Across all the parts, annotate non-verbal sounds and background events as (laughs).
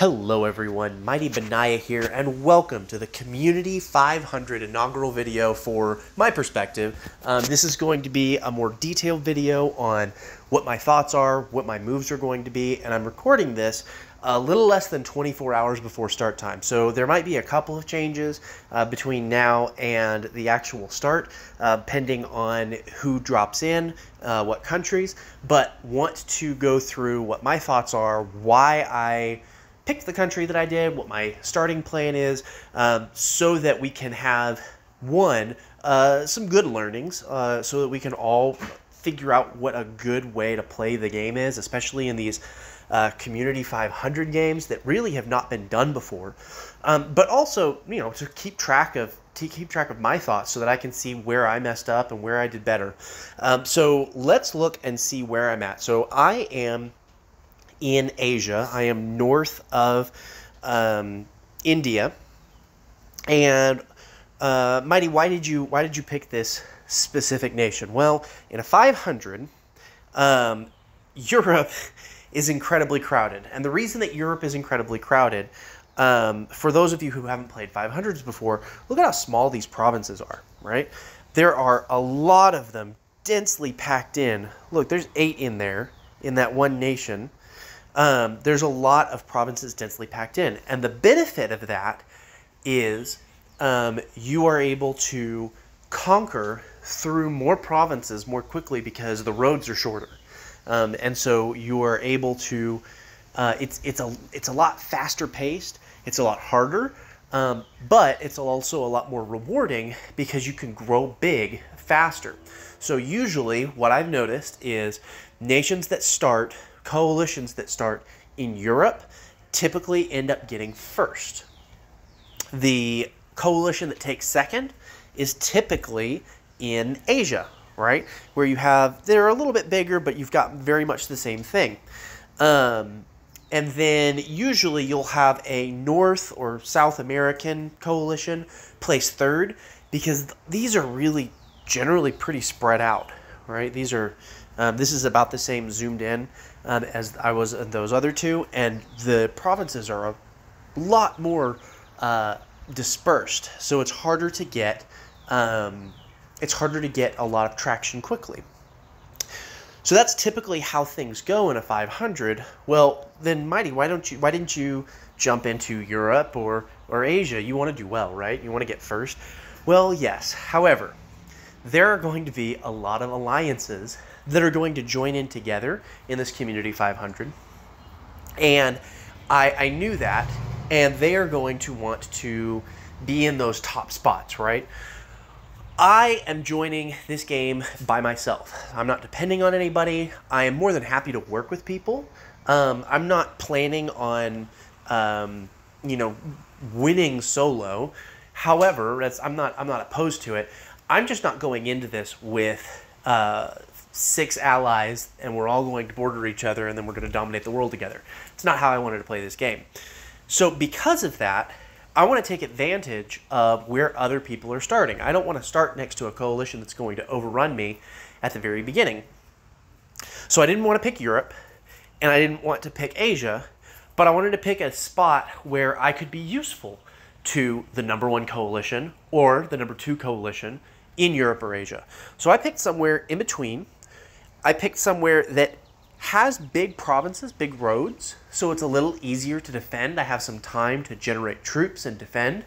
Hello everyone, Mighty Beniah here, and welcome to the Community 500 inaugural video for my perspective. Um, this is going to be a more detailed video on what my thoughts are, what my moves are going to be, and I'm recording this a little less than 24 hours before start time. So there might be a couple of changes uh, between now and the actual start, uh, depending on who drops in, uh, what countries, but want to go through what my thoughts are, why I picked the country that I did, what my starting plan is, um, so that we can have one uh, some good learnings, uh, so that we can all figure out what a good way to play the game is, especially in these uh, community 500 games that really have not been done before. Um, but also, you know, to keep track of to keep track of my thoughts so that I can see where I messed up and where I did better. Um, so let's look and see where I'm at. So I am in Asia. I am north of um, India. And uh, Mighty, why did you why did you pick this specific nation? Well, in a 500, um, Europe (laughs) is incredibly crowded, and the reason that Europe is incredibly crowded, um, for those of you who haven't played 500s before, look at how small these provinces are. Right, there are a lot of them densely packed in. Look, there's eight in there in that one nation um, there's a lot of provinces densely packed in. And the benefit of that is um, you are able to conquer through more provinces more quickly because the roads are shorter. Um, and so you are able to, uh, it's, it's, a, it's a lot faster paced, it's a lot harder, um, but it's also a lot more rewarding because you can grow big faster. So usually what I've noticed is nations that start coalitions that start in Europe typically end up getting first. The coalition that takes second is typically in Asia, right? Where you have, they're a little bit bigger, but you've got very much the same thing. Um, and then usually you'll have a North or South American coalition place third because these are really generally pretty spread out, right? These are, um, this is about the same zoomed in um, as I was in those other two, and the provinces are a lot more uh, dispersed, so it's harder to get um, it's harder to get a lot of traction quickly. So that's typically how things go in a 500. Well, then, Mighty, why don't you? Why didn't you jump into Europe or or Asia? You want to do well, right? You want to get first. Well, yes. However, there are going to be a lot of alliances that are going to join in together in this Community 500. And I, I knew that, and they are going to want to be in those top spots, right? I am joining this game by myself. I'm not depending on anybody. I am more than happy to work with people. Um, I'm not planning on, um, you know, winning solo. However, I'm not. I'm not opposed to it. I'm just not going into this with uh, six allies and we're all going to border each other and then we're going to dominate the world together. It's not how I wanted to play this game. So because of that, I want to take advantage of where other people are starting. I don't want to start next to a coalition that's going to overrun me at the very beginning. So I didn't want to pick Europe and I didn't want to pick Asia, but I wanted to pick a spot where I could be useful to the number one coalition or the number two coalition in Europe or Asia. So I picked somewhere in between I picked somewhere that has big provinces, big roads, so it's a little easier to defend. I have some time to generate troops and defend.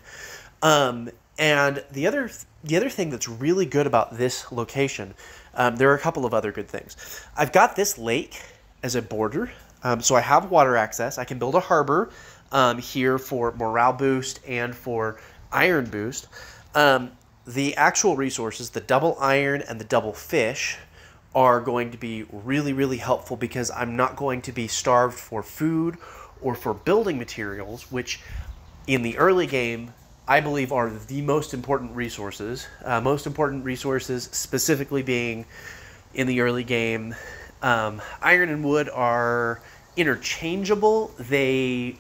Um, and the other the other thing that's really good about this location, um, there are a couple of other good things. I've got this lake as a border, um, so I have water access. I can build a harbor um, here for morale boost and for iron boost. Um, the actual resources, the double iron and the double fish, are going to be really, really helpful because I'm not going to be starved for food or for building materials, which in the early game, I believe are the most important resources. Uh, most important resources, specifically being in the early game, um, iron and wood are interchangeable. They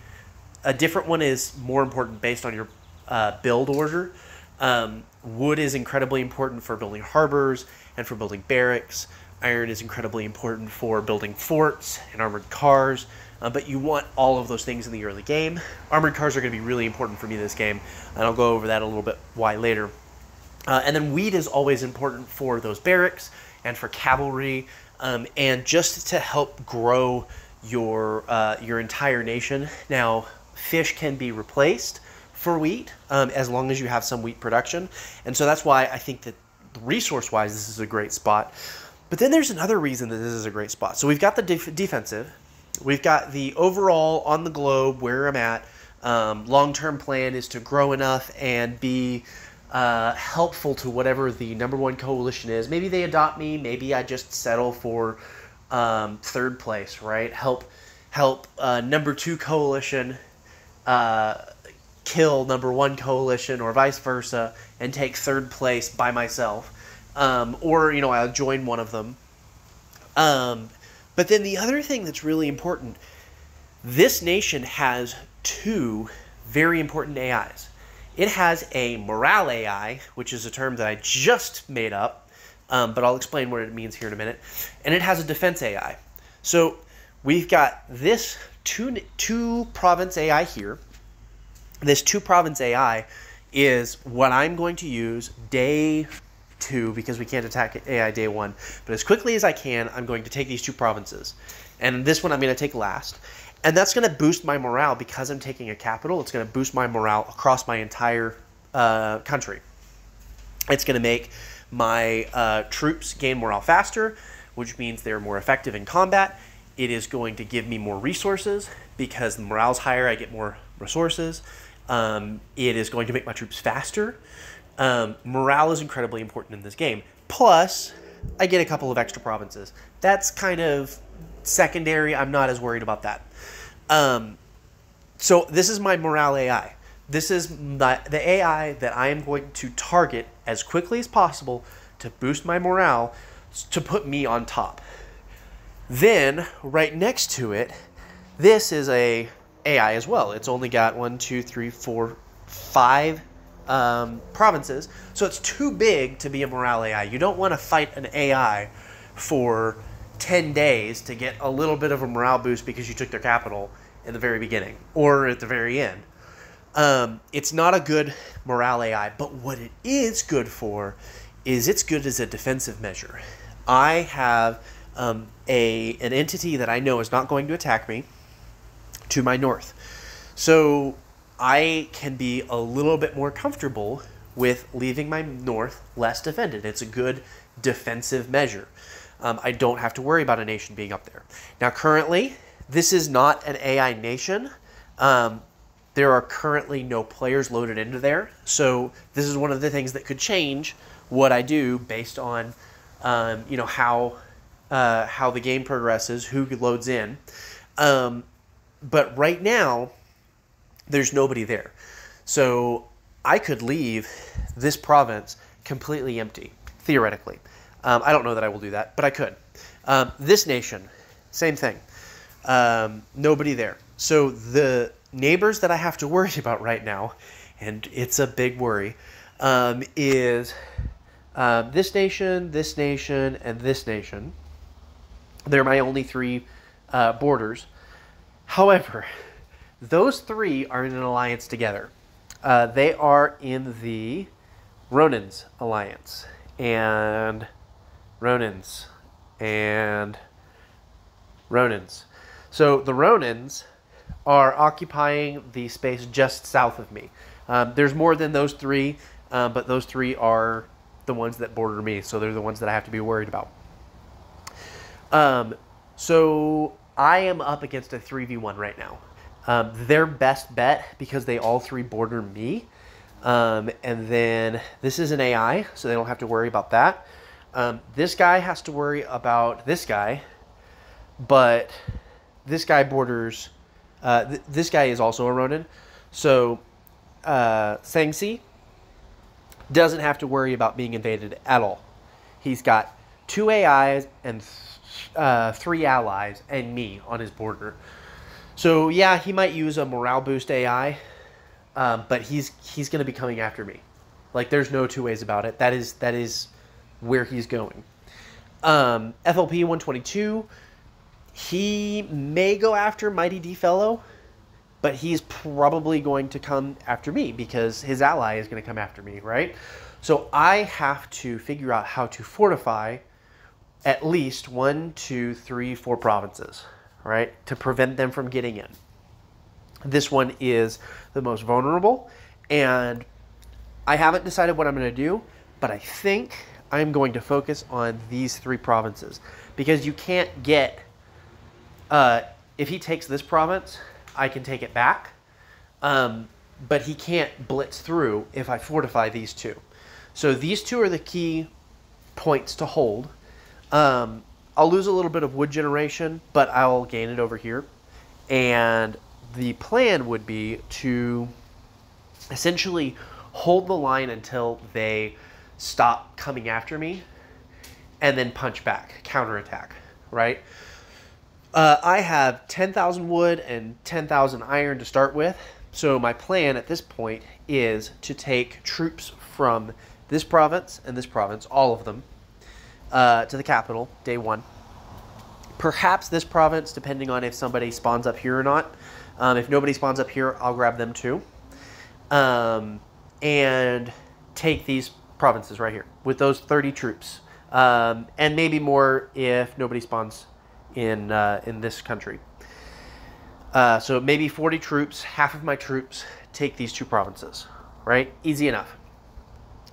a different one is more important based on your uh, build order. Um, wood is incredibly important for building harbors and for building barracks. Iron is incredibly important for building forts and armored cars. uh, but you want all of those things in the early game. Armored cars are going to be really important for me this game, and I'll go over that a little bit why later. Uh, and then wheat is always important for those barracks and for cavalry, um, and just to help grow your uh, your entire nation. Now, fish can be replaced for wheat um, as long as you have some wheat production, and so that's why I think that resource-wise this is a great spot. But then there's another reason that this is a great spot. So we've got the def- defensive, we've got the overall on the globe where I'm at. Um, long-term plan is to grow enough and be uh, helpful to whatever the number one coalition is. Maybe they adopt me. Maybe I just settle for um, third place. Right? Help help uh, number two coalition uh, kill number one coalition, or vice versa, and take third place by myself. Um, or you know I'll join one of them. Um, but then the other thing that's really important, this nation has two very important AIs. It has a morale AI, which is a term that I just made up, um, but I'll explain what it means here in a minute. And it has a defense AI. So we've got this two, two province AI here. This two province AI is what I'm going to use day two because we can't attack AI day one. But as quickly as I can, I'm going to take these two provinces. And this one I'm going to take last. And that's going to boost my morale because I'm taking a capital. It's going to boost my morale across my entire uh, country. It's going to make my uh, troops gain morale faster, which means they're more effective in combat. It is going to give me more resources because the morale's higher, I get more resources. Um, it is going to make my troops faster. Um, morale is incredibly important in this game. Plus, I get a couple of extra provinces. That's kind of secondary. I'm not as worried about that. Um, so this is my morale AI. This is the, the AI that I am going to target as quickly as possible to boost my morale to put me on top. Then right next to it, this is a AI as well. It's only got one, two, three, four, five um, provinces, so it's too big to be a morale AI. You don't want to fight an AI for 10 days to get a little bit of a morale boost because you took their capital in the very beginning or at the very end. Um, it's not a good morale AI, but what it is good for is it's good as a defensive measure. I have um, a an entity that I know is not going to attack me to my north, so I can be a little bit more comfortable with leaving my north less defended. It's a good defensive measure. Um, I don't have to worry about a nation being up there. Now, currently, this is not an AI nation. Um, there are currently no players loaded into there. So this is one of the things that could change what I do based on, um, you know, how uh, how the game progresses, who loads in. Um, but right now, there's nobody there. So I could leave this province completely empty, theoretically. Um, I don't know that I will do that, but I could. Um, this nation, same thing um, nobody there. So the neighbors that I have to worry (laughs) about right now, and it's a big worry, um, is um, this nation, this nation, and this nation. They're my only three uh, borders. However, those three are in an alliance together. Uh, they are in the Ronins alliance, and Ronins, and Ronins. So the Ronins are occupying the space just south of me. Um, there's more than those three, um, but those three are the ones that border me, so they're the ones that I have to be worried about. Um, so I am up against a 3v1 right now. Um, their best bet, because they all three border me, um, and then this is an AI, so they don't have to worry about that. Um, this guy has to worry about this guy, but this guy borders. Uh, th- this guy is also a Ronin, so uh, Sangsi doesn't have to worry about being invaded at all. He's got two AIs and th- uh, three allies and me on his border. So yeah, he might use a morale boost AI, um, but he's he's going to be coming after me. Like there's no two ways about it. That is that is where he's going. Um, FLP 122 he may go after Mighty D Fellow, but he's probably going to come after me because his ally is going to come after me, right? So I have to figure out how to fortify at least one, two, three, four provinces, right, to prevent them from getting in. This one is the most vulnerable, and I haven't decided what I'm going to do, but I think I'm going to focus on these three provinces because you can't get. Uh, if he takes this province, I can take it back, um, but he can't blitz through if I fortify these two. So these two are the key points to hold. Um, I'll lose a little bit of wood generation, but I'll gain it over here. And the plan would be to essentially hold the line until they stop coming after me and then punch back, counterattack, right? Uh, I have 10,000 wood and 10,000 iron to start with. So my plan at this point is to take troops from this province and this province, all of them, uh, to the capital, day one. Perhaps this province, depending on if somebody spawns up here or not. Um, if nobody spawns up here, I'll grab them too. Um, and take these provinces right here with those 30 troops. Um, and maybe more if nobody spawns in, uh, in this country. Uh, so maybe 40 troops, half of my troops take these two provinces, right? Easy enough.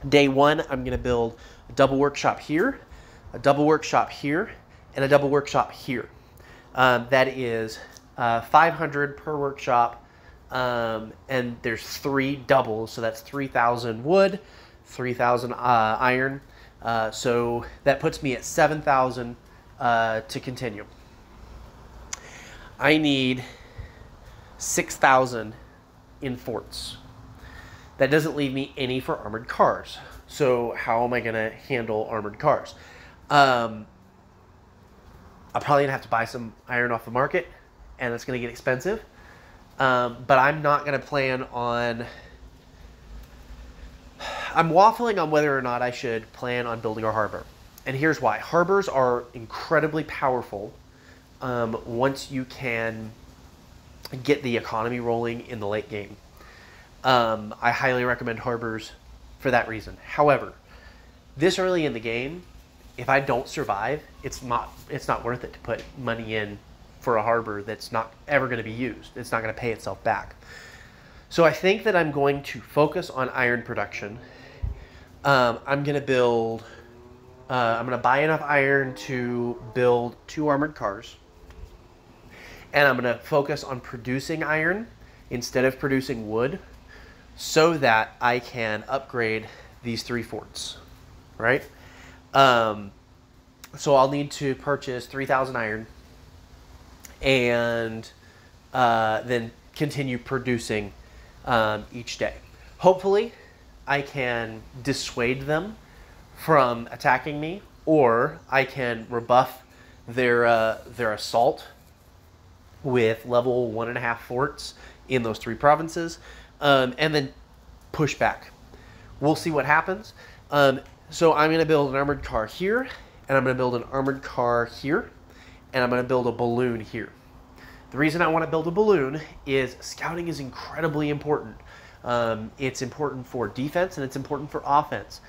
Day one, I'm going to build a double workshop here, a double workshop here, and a double workshop here. Um, that is uh, 500 per workshop, um, and there's three doubles, so that's 3,000 wood, 3,000 uh, iron. Uh, so that puts me at 7,000 uh, to continue. I need 6,000 in forts. That doesn't leave me any for armored cars. So how am I going to handle armored cars? Um, I'm probably to have to buy some iron off the market, and it's to get expensive. Um, but I'm not to plan on... I'm waffling on whether or not I should plan on building a harbor. And here's why. Harbors are incredibly powerful um, once you can get the economy rolling in the late game. Um, I highly recommend Harbors for that reason. However, this early in the game, if I don't survive, it's not it's not worth it to put money in for a harbor that's not ever going to be used. It's not going to pay itself back. So I think that I'm going to focus on iron production. Um, I'm going to build. Uh, I'm going to buy enough iron to build two armored cars, and I'm going to focus on producing iron instead of producing wood so that I can upgrade these three forts, right? Um, so I'll need to purchase 3,000 iron and uh, then continue producing um, each day. Hopefully, I can dissuade them from attacking me, or I can rebuff their uh, their assault with level one and a half forts in those three provinces um, and then push back. We'll see what happens. Um, so I'm going to build an armored car here, and I'm going to build an armored car here, and I'm going to build a balloon here. The reason I want to build a balloon is scouting is incredibly important. Um, it's important for defense and it's important for offense.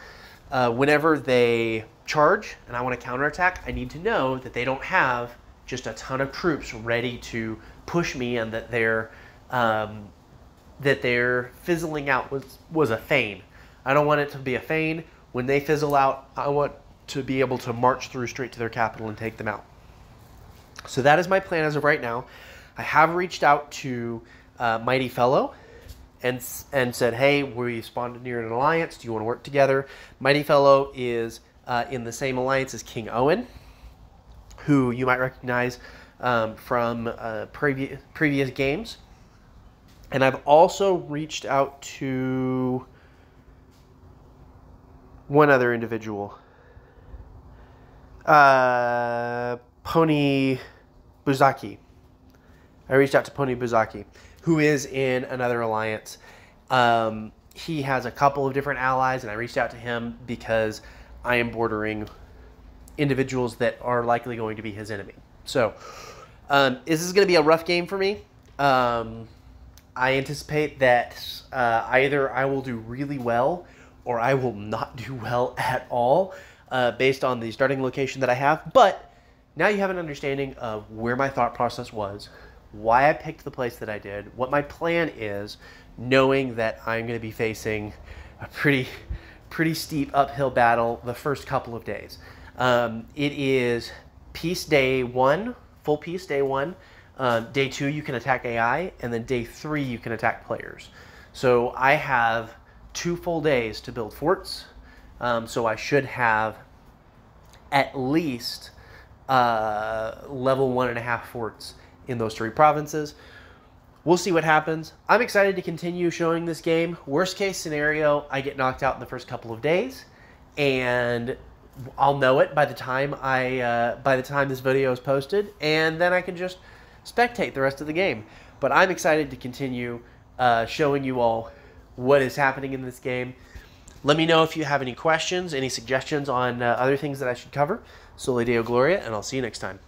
Uh, whenever they charge and I want to counterattack, I need to know that they don't have just a ton of troops ready to push me and that they're um, that their fizzling out was, was a feign. I don't want it to be a feign. When they fizzle out, I want to be able to march through straight to their capital and take them out. So that is my plan as of right now. I have reached out to uh, Mighty Fellow and, and said, hey, we spawned near an alliance. Do you want to work together? Mighty Fellow is uh, in the same alliance as King Owen, who you might recognize um, from uh, previous, previous games. And I've also reached out to one other individual. Uh, Pony Buzaki. I reached out to Pony Buzaki, who is in another alliance. Um, he has a couple of different allies, and I reached out to him because I am bordering individuals that are likely going to be his enemy. So Um, is this going to be a rough game for me? Um, I anticipate that uh, either I will do really well or I will not (laughs) do well at all uh, based on the starting location that I have. But now you have an understanding of where my thought process was, why I picked the place that I did, what my plan is, knowing that I'm going to be facing a pretty, (laughs) pretty steep uphill battle the first couple of days. Um, it is peace day one, full peace day one. Um, day two, you can attack AI, and then day three, you can attack players. So I have two full days to build forts. Um, so I should have at least uh, level one and a half forts in those three provinces. We'll see what happens. I'm excited to continue showing this game. Worst case scenario, I get knocked out in the first couple of days, and I'll know it by the time I uh, by the time this video is posted, and then I can just spectate the rest of the game. But I'm excited to continue uh, showing you all what is happening in this game. Let me know if you have any questions, any suggestions on uh, other things that I should cover. Soli Deo Gloria, and I'll see you next time.